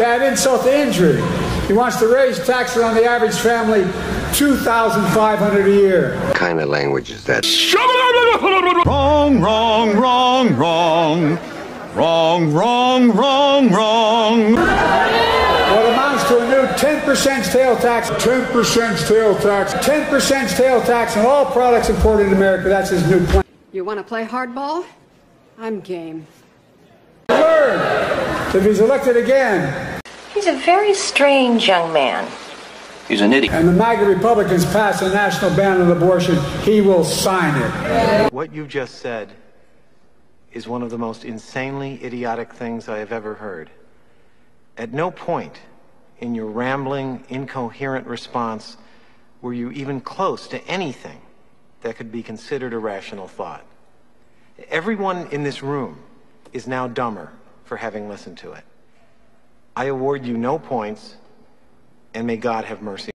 To add insult to injury, he wants to raise taxes on the average family 2500 a year. What kind of language is that? Wrong, wrong, wrong, wrong. Wrong, wrong, wrong, wrong. What amounts to a new 10% sales tax, 10% sales tax, 10% sales tax on all products imported in America. That's his new plan. You want to play hardball? I'm game. Third, if he's elected again He's a very strange young man. He's an idiot. and the MAGA Republicans pass a national ban on abortion, he will sign it. What you just said is one of the most insanely idiotic things I have ever heard. At no point in your rambling, incoherent response were you even close to anything that could be considered a rational thought. Everyone in this room is now dumber for having listened to it. I award you no points, and may God have mercy.